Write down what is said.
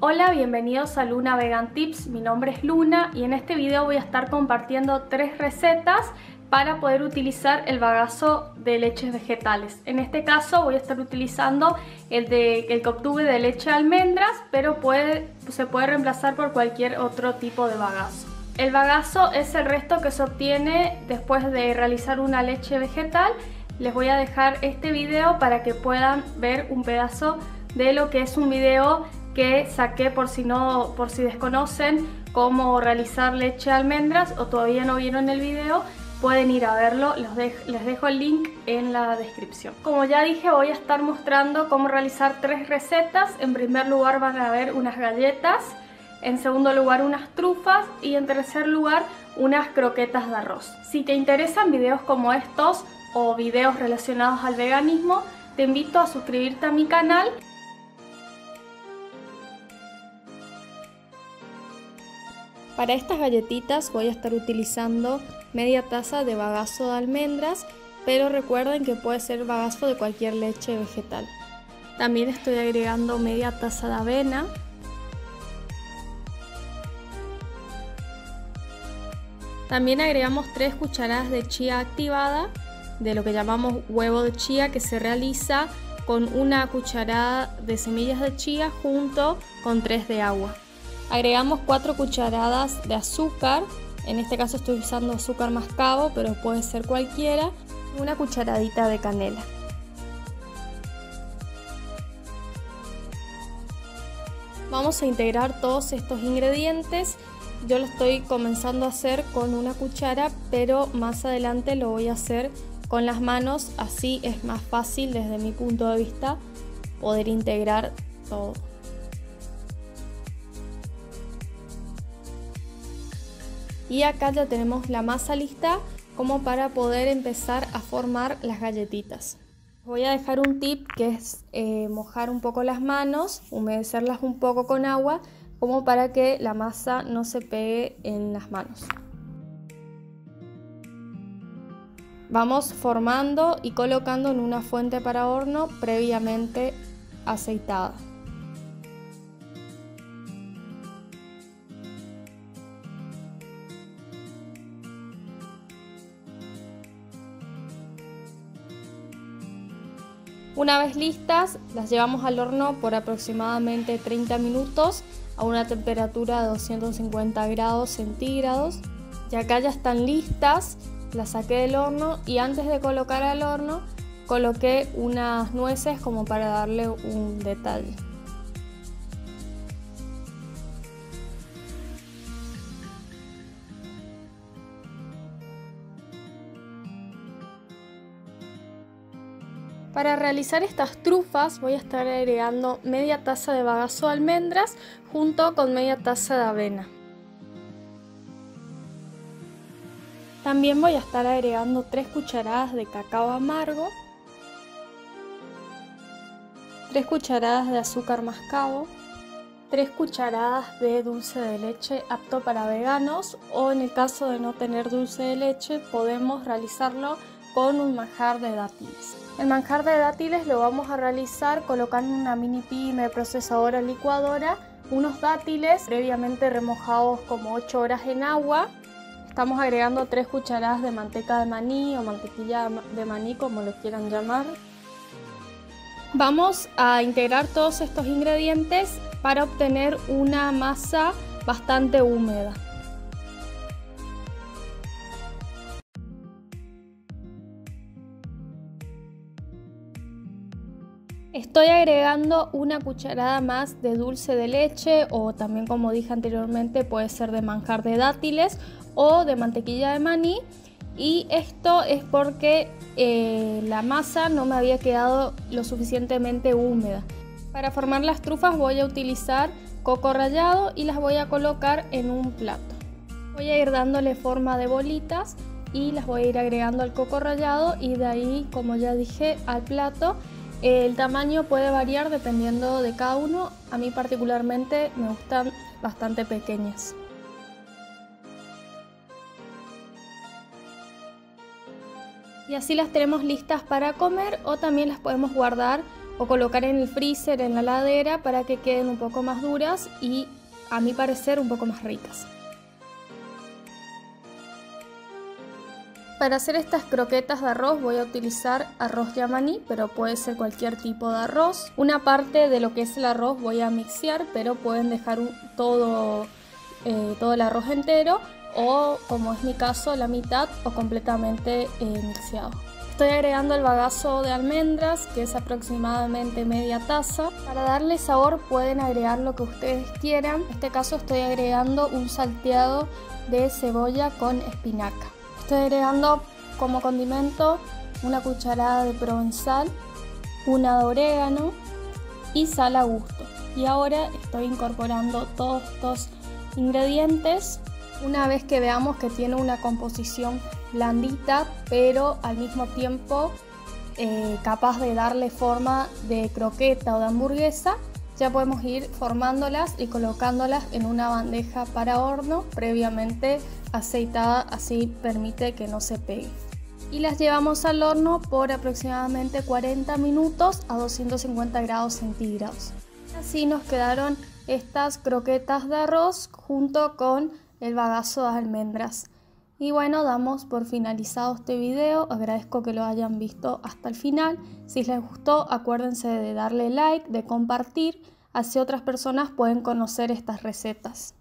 Hola, bienvenidos a Luna Vegan Tips, mi nombre es Luna y en este video voy a estar compartiendo tres recetas para poder utilizar el bagazo de leches vegetales. En este caso voy a estar utilizando el, de, el que obtuve de leche de almendras, pero se puede reemplazar por cualquier otro tipo de bagazo. El bagazo es el resto que se obtiene después de realizar una leche vegetal. Les voy a dejar este video para que puedan ver un pedazo de lo que es un video que saqué por si, no, por si desconocen cómo realizar leche de almendras o todavía no vieron el video, pueden ir a verlo, les dejo el link en la descripción. Como ya dije voy a estar mostrando cómo realizar tres recetas. En primer lugar van a ver unas galletas, en segundo lugar unas trufas y en tercer lugar unas croquetas de arroz. Si te interesan videos como estos o videos relacionados al veganismo, te invito a suscribirte a mi canal Para estas galletitas voy a estar utilizando media taza de bagazo de almendras, pero recuerden que puede ser bagazo de cualquier leche vegetal. También estoy agregando media taza de avena. También agregamos 3 cucharadas de chía activada, de lo que llamamos huevo de chía, que se realiza con una cucharada de semillas de chía junto con 3 de agua. Agregamos 4 cucharadas de azúcar, en este caso estoy usando azúcar mascabo, pero puede ser cualquiera, una cucharadita de canela. Vamos a integrar todos estos ingredientes. Yo lo estoy comenzando a hacer con una cuchara, pero más adelante lo voy a hacer con las manos, así es más fácil desde mi punto de vista poder integrar todo. Y acá ya tenemos la masa lista como para poder empezar a formar las galletitas. Voy a dejar un tip que es eh, mojar un poco las manos, humedecerlas un poco con agua como para que la masa no se pegue en las manos. Vamos formando y colocando en una fuente para horno previamente aceitada. Una vez listas, las llevamos al horno por aproximadamente 30 minutos a una temperatura de 250 grados centígrados. Y acá ya están listas, las saqué del horno y antes de colocar al horno coloqué unas nueces como para darle un detalle. Para realizar estas trufas voy a estar agregando media taza de bagazo de almendras junto con media taza de avena. También voy a estar agregando 3 cucharadas de cacao amargo, 3 cucharadas de azúcar mascabo, 3 cucharadas de dulce de leche apto para veganos o en el caso de no tener dulce de leche podemos realizarlo con un manjar de dátiles. El manjar de dátiles lo vamos a realizar colocando una mini pyme procesadora licuadora, unos dátiles previamente remojados como 8 horas en agua. Estamos agregando 3 cucharadas de manteca de maní o mantequilla de maní como lo quieran llamar. Vamos a integrar todos estos ingredientes para obtener una masa bastante húmeda. Estoy agregando una cucharada más de dulce de leche o también como dije anteriormente puede ser de manjar de dátiles o de mantequilla de maní y esto es porque eh, la masa no me había quedado lo suficientemente húmeda. Para formar las trufas voy a utilizar coco rallado y las voy a colocar en un plato. Voy a ir dándole forma de bolitas y las voy a ir agregando al coco rallado y de ahí como ya dije al plato el tamaño puede variar dependiendo de cada uno. A mí particularmente me gustan bastante pequeñas. Y así las tenemos listas para comer o también las podemos guardar o colocar en el freezer, en la ladera, para que queden un poco más duras y a mi parecer un poco más ricas. Para hacer estas croquetas de arroz voy a utilizar arroz yamaní, pero puede ser cualquier tipo de arroz. Una parte de lo que es el arroz voy a mixear, pero pueden dejar todo, eh, todo el arroz entero o, como es mi caso, la mitad o completamente eh, mixeado. Estoy agregando el bagazo de almendras, que es aproximadamente media taza. Para darle sabor pueden agregar lo que ustedes quieran. En este caso estoy agregando un salteado de cebolla con espinaca. Estoy agregando como condimento una cucharada de provenzal, una de orégano y sal a gusto. Y ahora estoy incorporando todos estos ingredientes una vez que veamos que tiene una composición blandita, pero al mismo tiempo eh, capaz de darle forma de croqueta o de hamburguesa, ya podemos ir formándolas y colocándolas en una bandeja para horno previamente aceitada, así permite que no se pegue. Y las llevamos al horno por aproximadamente 40 minutos a 250 grados centígrados. Así nos quedaron estas croquetas de arroz junto con el bagazo de almendras. Y bueno, damos por finalizado este video. Agradezco que lo hayan visto hasta el final. Si les gustó, acuérdense de darle like, de compartir, así otras personas pueden conocer estas recetas.